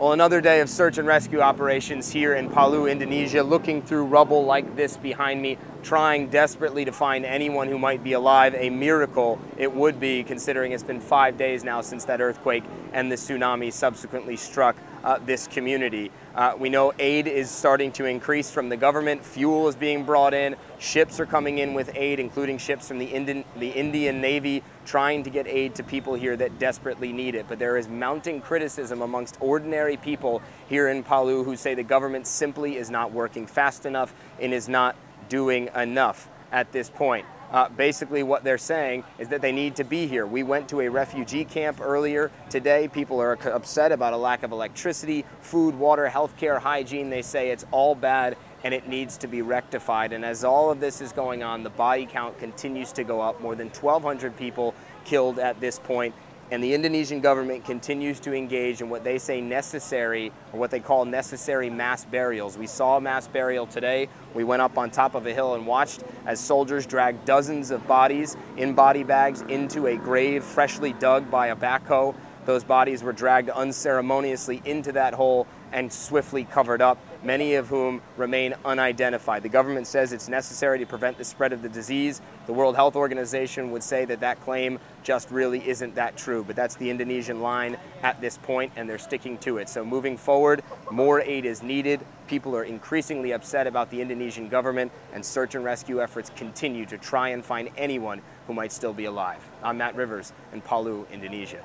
Well, another day of search and rescue operations here in Palu, Indonesia, looking through rubble like this behind me, trying desperately to find anyone who might be alive. A miracle it would be, considering it's been five days now since that earthquake and the tsunami subsequently struck uh, this community. Uh, we know aid is starting to increase from the government. Fuel is being brought in. Ships are coming in with aid, including ships from the the Indian Navy, trying to get aid to people here that desperately need it. But there is mounting criticism amongst ordinary people here in Palu who say the government simply is not working fast enough and is not doing enough at this point. Uh, basically, what they're saying is that they need to be here. We went to a refugee camp earlier today. People are upset about a lack of electricity, food, water, healthcare, hygiene. They say it's all bad and it needs to be rectified. And as all of this is going on, the body count continues to go up. More than 1,200 people killed at this point and the Indonesian government continues to engage in what they say necessary, or what they call necessary mass burials. We saw a mass burial today. We went up on top of a hill and watched as soldiers dragged dozens of bodies in body bags into a grave freshly dug by a backhoe. Those bodies were dragged unceremoniously into that hole and swiftly covered up, many of whom remain unidentified. The government says it's necessary to prevent the spread of the disease. The World Health Organization would say that that claim just really isn't that true, but that's the Indonesian line at this point, and they're sticking to it. So moving forward, more aid is needed. People are increasingly upset about the Indonesian government, and search and rescue efforts continue to try and find anyone who might still be alive. I'm Matt Rivers in Palu, Indonesia.